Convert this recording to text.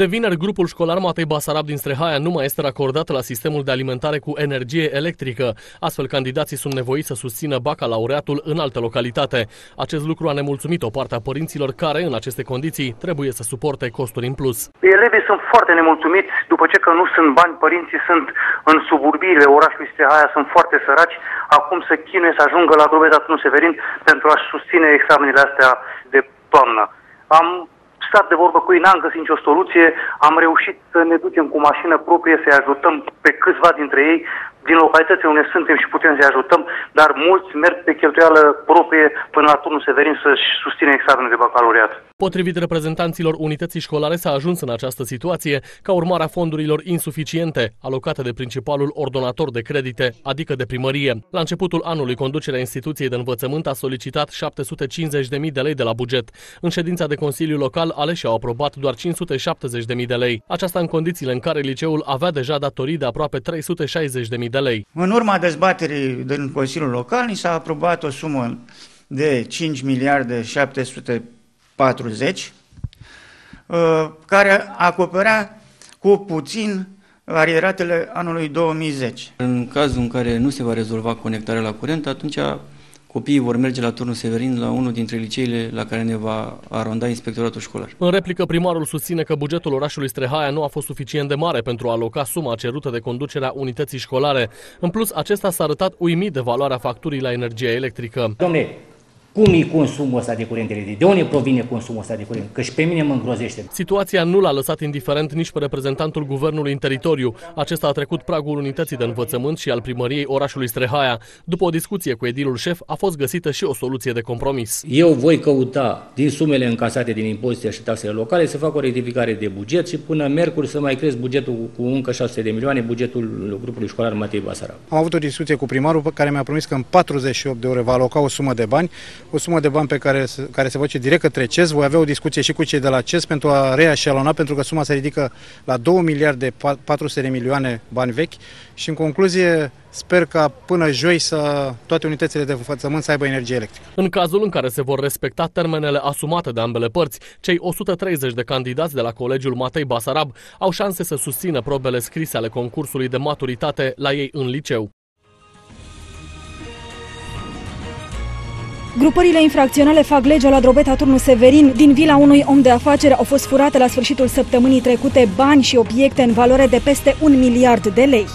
De vineri, grupul școlar Matei Basarab din Strehaia nu mai este racordat la sistemul de alimentare cu energie electrică. Astfel, candidații sunt nevoiți să susțină bacalaureatul în altă localitate. Acest lucru a nemulțumit o parte a părinților care, în aceste condiții, trebuie să suporte costuri în plus. Elevii sunt foarte nemulțumiți după ce că nu sunt bani, părinții sunt în suburbiile orașului Strehaia, sunt foarte săraci, acum să chinuie să ajungă la Drobeta nu Severin pentru a susține examenele astea de toamnă. Am stat de vorbă cu ei, n-am găsit nicio soluție, am reușit să ne ducem cu mașină proprie, să-i ajutăm pe câțiva dintre ei din localitățile unde suntem și putem să-i ajutăm, dar mulți merg pe cheltuială proprie până la turnul Severin să-și susține examenul de bacalaureat. Potrivit reprezentanților unității școlare s-a ajuns în această situație ca urmare a fondurilor insuficiente alocate de principalul ordonator de credite, adică de primărie. La începutul anului, conducerea instituției de învățământ a solicitat 750.000 de lei de la buget. În ședința de Consiliu Local, aleșii au aprobat doar 570.000 de lei. Aceasta în condițiile în care liceul avea deja datorii de aproape 360.000 de lei. În urma dezbaterii din Consiliul Local, ni s-a aprobat o sumă de 5 miliarde 740, uh, care acoperea cu puțin arieratele anului 2010. În cazul în care nu se va rezolva conectarea la curent, atunci copiii vor merge la turnul Severin la unul dintre liceile la care ne va aronda inspectoratul școlar. În replică, primarul susține că bugetul orașului Strehaia nu a fost suficient de mare pentru a aloca suma cerută de conducerea unității școlare. În plus, acesta s-a arătat uimit de valoarea facturii la energie electrică. Domne, cum e consumul ăsta de curent electric? De unde provine consumul ăsta de curent? Că și pe mine mă îngrozește. Situația nu l-a lăsat indiferent nici pe reprezentantul guvernului în teritoriu. Acesta a trecut pragul unității de învățământ și al primăriei orașului Strehaia. După o discuție cu edilul șef, a fost găsită și o soluție de compromis. Eu voi căuta din sumele încasate din impozite și taxele locale să fac o rectificare de buget și până miercuri să mai cresc bugetul cu încă 600 de milioane, bugetul grupului școlar Matei Basarab. Am avut o discuție cu primarul care mi-a promis că în 48 de ore va aloca o sumă de bani o sumă de bani pe care, care se face direct către CES. Voi avea o discuție și cu cei de la CES pentru a reașelona, pentru că suma se ridică la 2 miliarde 400 de milioane bani vechi și în concluzie sper ca până joi să toate unitățile de învățământ să aibă energie electrică. În cazul în care se vor respecta termenele asumate de ambele părți, cei 130 de candidați de la Colegiul Matei Basarab au șanse să susțină probele scrise ale concursului de maturitate la ei în liceu. Grupările infracționale fac legea la Drobeta Turnu Severin. Din vila unui om de afaceri au fost furate la sfârșitul săptămânii trecute bani și obiecte în valoare de peste un miliard de lei.